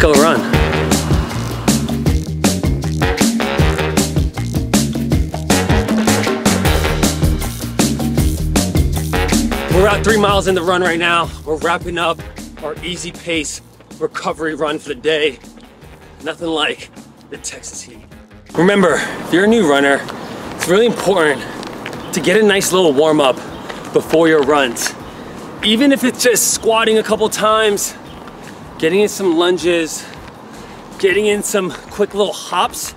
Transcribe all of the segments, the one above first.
Let's go run. We're about three miles in the run right now. We're wrapping up our easy pace recovery run for the day. Nothing like the Texas heat. Remember, if you're a new runner, it's really important to get a nice little warm up before your runs. Even if it's just squatting a couple times, getting in some lunges, getting in some quick little hops,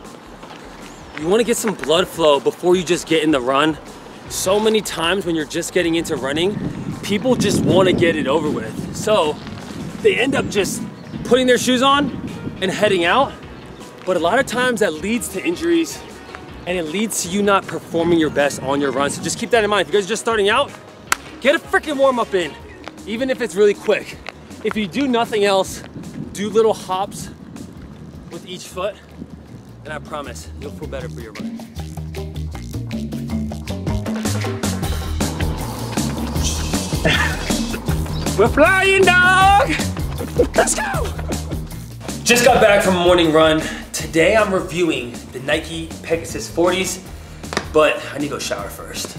you wanna get some blood flow before you just get in the run. So many times when you're just getting into running, people just wanna get it over with. So they end up just putting their shoes on and heading out. But a lot of times that leads to injuries and it leads to you not performing your best on your run. So just keep that in mind. If you guys are just starting out, get a freaking warm up in, even if it's really quick. If you do nothing else, do little hops with each foot, and I promise you'll feel better for your run. We're flying, dog! Let's go! Just got back from a morning run. Today I'm reviewing the Nike Pegasus 40s, but I need to go shower first.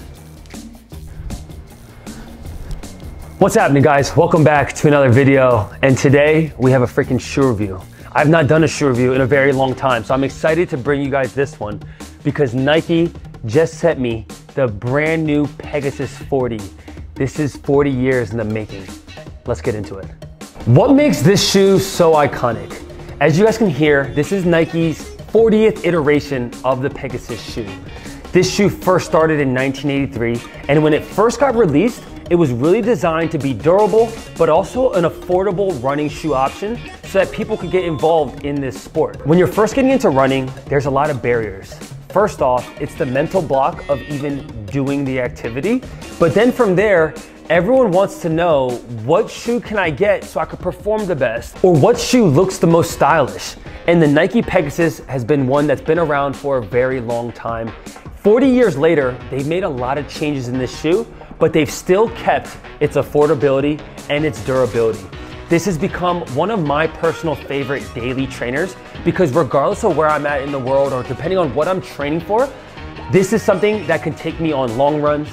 What's happening guys? Welcome back to another video. And today we have a freaking shoe review. I've not done a shoe review in a very long time, so I'm excited to bring you guys this one because Nike just sent me the brand new Pegasus 40. This is 40 years in the making. Let's get into it. What makes this shoe so iconic? As you guys can hear, this is Nike's 40th iteration of the Pegasus shoe. This shoe first started in 1983, and when it first got released, it was really designed to be durable, but also an affordable running shoe option so that people could get involved in this sport. When you're first getting into running, there's a lot of barriers. First off, it's the mental block of even doing the activity. But then from there, everyone wants to know what shoe can I get so I could perform the best? Or what shoe looks the most stylish? And the Nike Pegasus has been one that's been around for a very long time. 40 years later, they've made a lot of changes in this shoe, but they've still kept its affordability and its durability. This has become one of my personal favorite daily trainers because regardless of where I'm at in the world or depending on what I'm training for, this is something that can take me on long runs,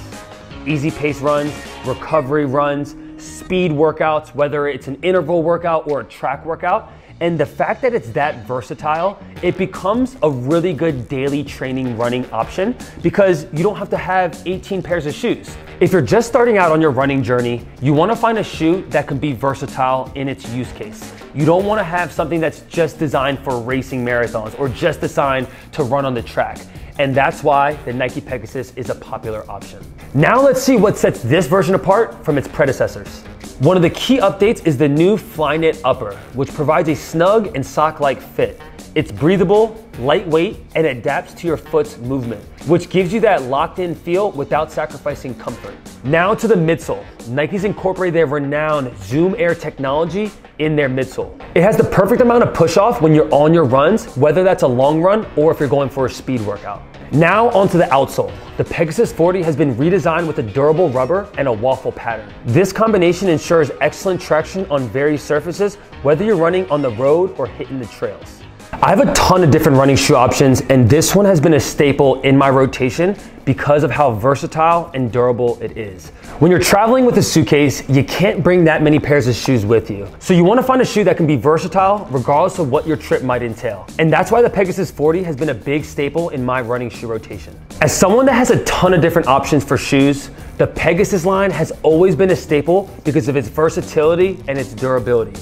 easy pace runs, recovery runs, speed workouts, whether it's an interval workout or a track workout. And the fact that it's that versatile, it becomes a really good daily training running option because you don't have to have 18 pairs of shoes. If you're just starting out on your running journey, you wanna find a shoe that can be versatile in its use case. You don't wanna have something that's just designed for racing marathons or just designed to run on the track. And that's why the Nike Pegasus is a popular option. Now let's see what sets this version apart from its predecessors. One of the key updates is the new Flyknit upper, which provides a snug and sock-like fit. It's breathable, lightweight, and adapts to your foot's movement, which gives you that locked-in feel without sacrificing comfort. Now to the midsole. Nike's incorporated their renowned Zoom Air technology in their midsole. It has the perfect amount of push-off when you're on your runs, whether that's a long run or if you're going for a speed workout. Now onto the outsole. The Pegasus 40 has been redesigned with a durable rubber and a waffle pattern. This combination ensures excellent traction on various surfaces, whether you're running on the road or hitting the trails. I have a ton of different running shoe options and this one has been a staple in my rotation because of how versatile and durable it is. When you're traveling with a suitcase, you can't bring that many pairs of shoes with you. So you wanna find a shoe that can be versatile regardless of what your trip might entail. And that's why the Pegasus 40 has been a big staple in my running shoe rotation. As someone that has a ton of different options for shoes, the Pegasus line has always been a staple because of its versatility and its durability.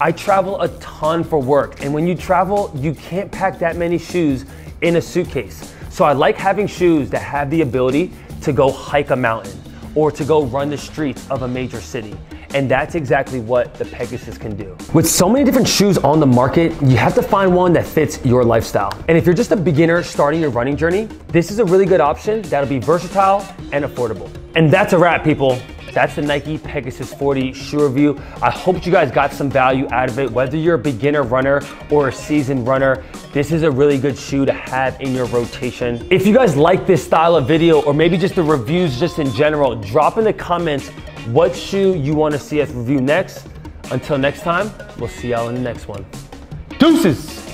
I travel a ton for work, and when you travel, you can't pack that many shoes in a suitcase. So I like having shoes that have the ability to go hike a mountain or to go run the streets of a major city. And that's exactly what the Pegasus can do. With so many different shoes on the market, you have to find one that fits your lifestyle. And if you're just a beginner starting your running journey, this is a really good option that'll be versatile and affordable. And that's a wrap, people. That's the Nike Pegasus 40 shoe review. I hope you guys got some value out of it. Whether you're a beginner runner or a seasoned runner, this is a really good shoe to have in your rotation. If you guys like this style of video or maybe just the reviews just in general, drop in the comments what shoe you wanna see us review next. Until next time, we'll see y'all in the next one. Deuces!